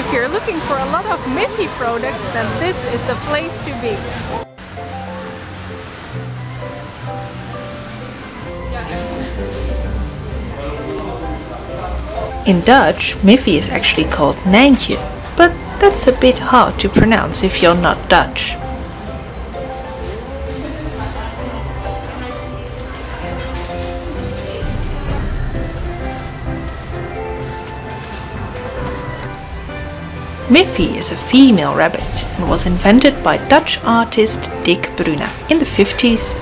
If you're looking for a lot of Miffy products, then this is the place to be. In Dutch, Miffy is actually called Nijntje, but that's a bit hard to pronounce if you're not Dutch. Miffy is a female rabbit and was invented by Dutch artist Dick Bruna in the 50s.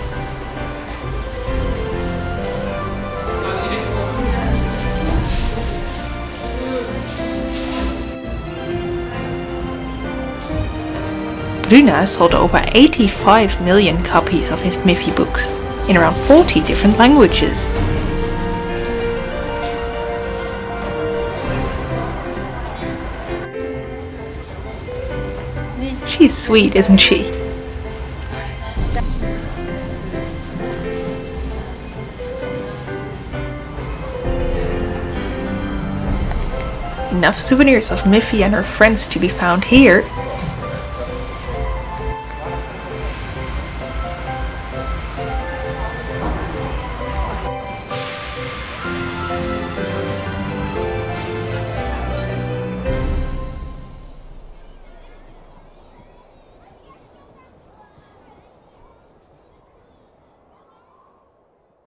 Bruna sold over 85 million copies of his Miffy books in around 40 different languages. She's sweet, isn't she? Enough souvenirs of Miffy and her friends to be found here,